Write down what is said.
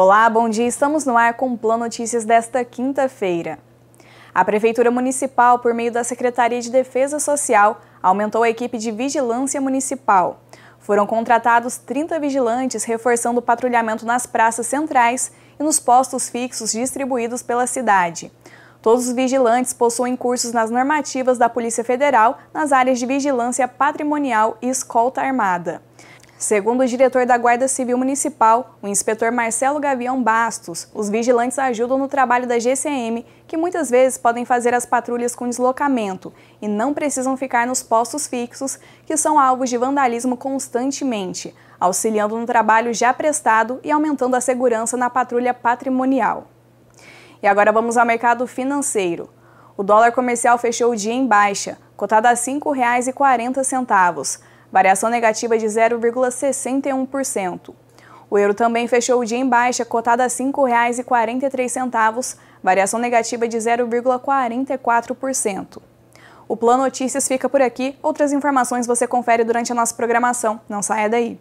Olá, bom dia. Estamos no ar com o Plano Notícias desta quinta-feira. A Prefeitura Municipal, por meio da Secretaria de Defesa Social, aumentou a equipe de vigilância municipal. Foram contratados 30 vigilantes, reforçando o patrulhamento nas praças centrais e nos postos fixos distribuídos pela cidade. Todos os vigilantes possuem cursos nas normativas da Polícia Federal nas áreas de vigilância patrimonial e escolta armada. Segundo o diretor da Guarda Civil Municipal, o inspetor Marcelo Gavião Bastos, os vigilantes ajudam no trabalho da GCM, que muitas vezes podem fazer as patrulhas com deslocamento e não precisam ficar nos postos fixos, que são alvos de vandalismo constantemente, auxiliando no trabalho já prestado e aumentando a segurança na patrulha patrimonial. E agora vamos ao mercado financeiro. O dólar comercial fechou o dia em baixa, cotado a R$ 5,40 variação negativa de 0,61%. O euro também fechou o dia em baixa, cotada a R$ 5,43, variação negativa de 0,44%. O Plano Notícias fica por aqui. Outras informações você confere durante a nossa programação. Não saia daí.